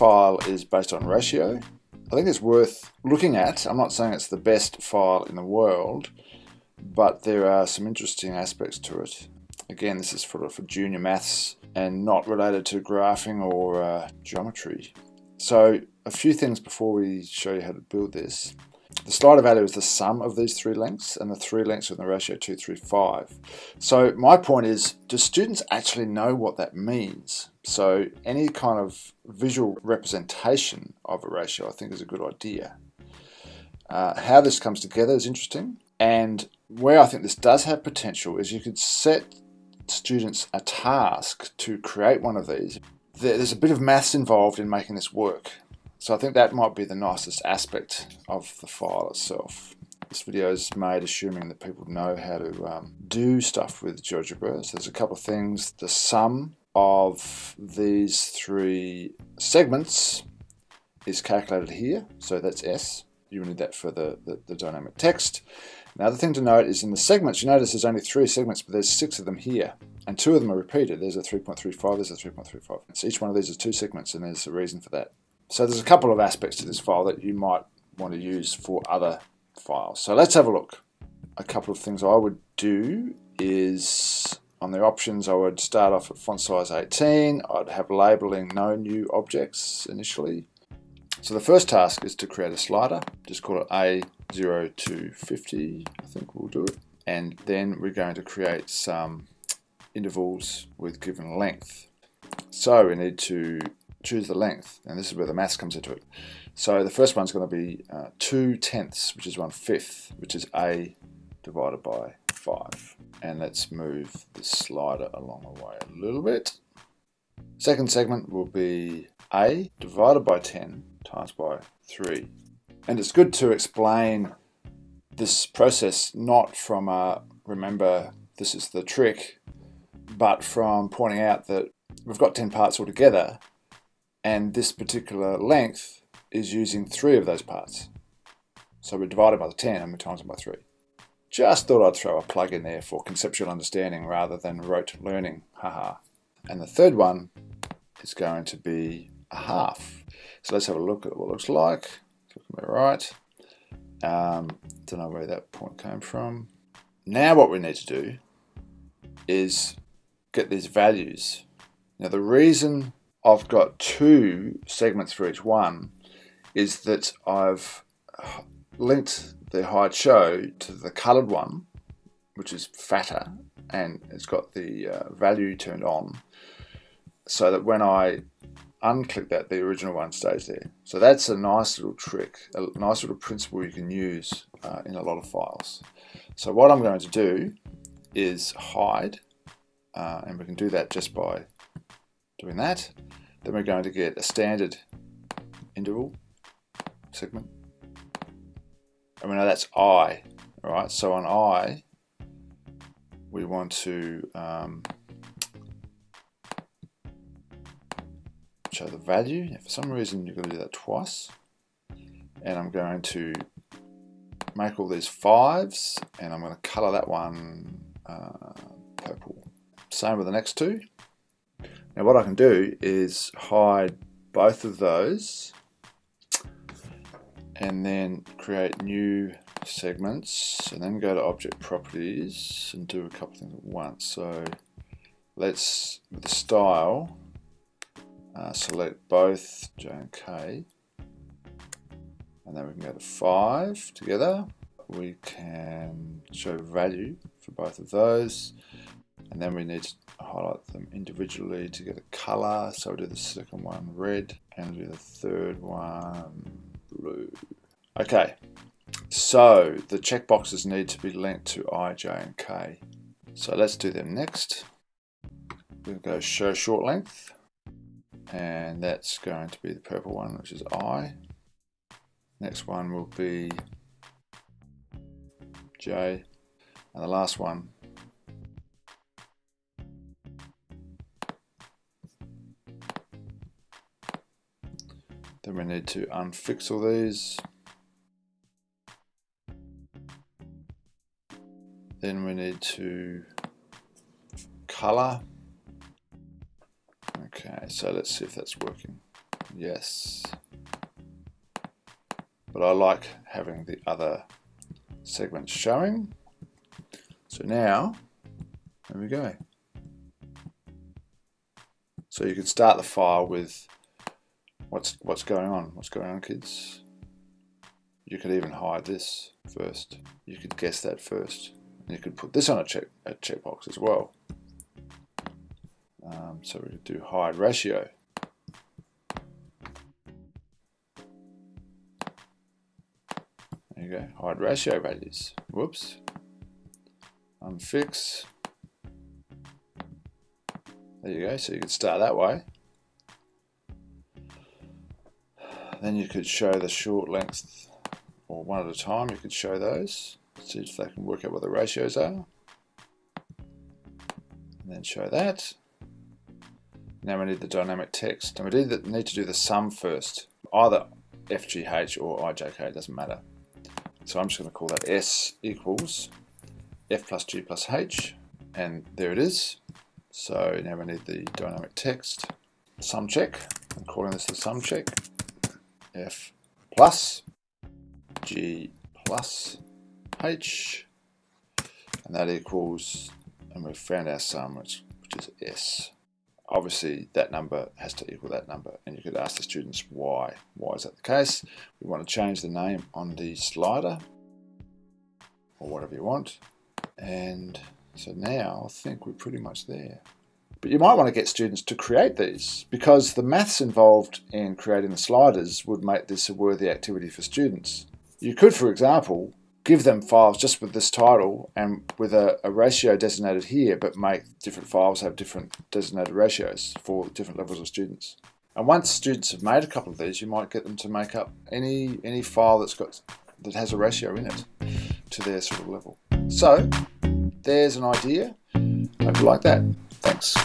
file is based on ratio. I think it's worth looking at. I'm not saying it's the best file in the world, but there are some interesting aspects to it. Again, this is for, for junior maths and not related to graphing or uh, geometry. So a few things before we show you how to build this. The slider value is the sum of these three lengths, and the three lengths in the ratio 2, 3, 5. So my point is, do students actually know what that means? So any kind of visual representation of a ratio I think is a good idea. Uh, how this comes together is interesting, and where I think this does have potential is you could set students a task to create one of these. There's a bit of maths involved in making this work. So I think that might be the nicest aspect of the file itself. This video is made assuming that people know how to um, do stuff with GeoGebra. So there's a couple of things. The sum of these three segments is calculated here. So that's S. You need that for the, the, the dynamic text. Now the thing to note is in the segments, you notice there's only three segments, but there's six of them here. And two of them are repeated. There's a 3.35, there's a 3.35. So each one of these is two segments, and there's a reason for that. So there's a couple of aspects to this file that you might want to use for other files. So let's have a look. A couple of things I would do is on the options I would start off at font size 18. I'd have labeling no new objects initially. So the first task is to create a slider. Just call it A0 to 50. I think we'll do it. And then we're going to create some intervals with given length. So we need to choose the length, and this is where the maths comes into it. So the first one's going to be uh, 2 tenths, which is 1 fifth, which is A divided by 5. And let's move the slider along the way a little bit. Second segment will be A divided by 10 times by 3. And it's good to explain this process not from a, remember this is the trick, but from pointing out that we've got 10 parts altogether and this particular length is using three of those parts. So we divide it by the 10 and we times it by 3. Just thought I'd throw a plug in there for conceptual understanding rather than rote learning, haha. And the third one is going to be a half. So let's have a look at what it looks like. Look at my right. Um, don't know where that point came from. Now what we need to do is get these values. Now the reason I've got two segments for each one is that I've linked the hide show to the coloured one, which is fatter, and it's got the uh, value turned on, so that when I unclick that, the original one stays there. So that's a nice little trick, a nice little principle you can use uh, in a lot of files. So what I'm going to do is hide, uh, and we can do that just by doing that. Then we're going to get a standard interval segment. And we know that's I, all right? So on I, we want to um, show the value. for some reason, you're gonna do that twice. And I'm going to make all these fives, and I'm going to color that one uh, purple. Same with the next two. Now what I can do is hide both of those and then create new segments and then go to object properties and do a couple things at once. So let's, with the style, uh, select both J and K and then we can go to 5 together. We can show value for both of those and then we need to highlight them individually to get a color. So we'll do the second one red and do the third one blue. Okay, so the checkboxes need to be linked to I, J and K. So let's do them next. We'll go show short length and that's going to be the purple one which is I. Next one will be J and the last one Then we need to unfix all these. Then we need to color. Okay, so let's see if that's working. Yes. But I like having the other segments showing. So now, there we go. So you can start the file with what's what's going on. What's going on, kids? You could even hide this first. You could guess that first. And you could put this on a check a checkbox as well. Um, so we could do hide ratio. There you go, hide ratio values. Whoops. Unfix. There you go, so you could start that way. Then you could show the short length, or one at a time, you could show those. See if they can work out what the ratios are. And then show that. Now we need the dynamic text. And we need to do the sum first. Either FGH or IJK, it doesn't matter. So I'm just going to call that S equals F plus G plus H. And there it is. So now we need the dynamic text sum check. I'm calling this the sum check. F plus G plus H. And that equals, and we've found our sum, which, which is S. Obviously, that number has to equal that number. And you could ask the students why. Why is that the case? We want to change the name on the slider or whatever you want. And so now I think we're pretty much there. But you might want to get students to create these because the maths involved in creating the sliders would make this a worthy activity for students. You could, for example, give them files just with this title and with a, a, ratio designated here, but make different files have different designated ratios for different levels of students. And once students have made a couple of these, you might get them to make up any any file that's got that has a ratio in it to their sort of level. So there's an idea. Hope you like that. Thanks.